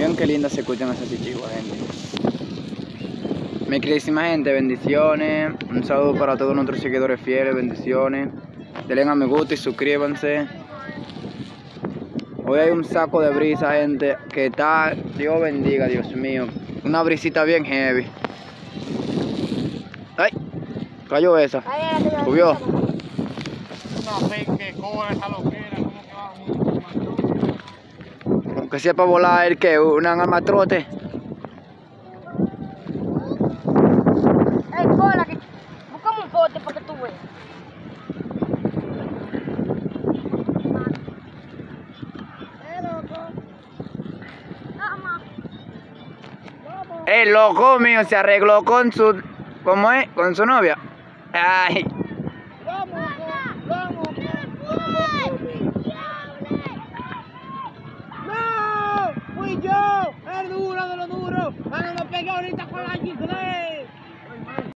Miren qué linda se escuchan esas chichiguas, gente. Mi queridísima gente, bendiciones. Un saludo para todos nuestros seguidores fieles, bendiciones. Denle a me gusta y suscríbanse. Hoy hay un saco de brisa, gente, que está, Dios bendiga, Dios mío. Una brisita bien heavy. ¡Ay! Cayó esa. Subió. Una fe que cobra esa loquera, Aunque sea para volar el que, una armatrote. Ey, cola, que buscamos un bote para que tú veas. Eh. El loco mío se arregló con su. ¿Cómo es? Con su novia. Ay. Vamos, ¡No! ¡Fui yo! ¡El duro de lo duro! ¡Van a pegar ahorita con la chicle!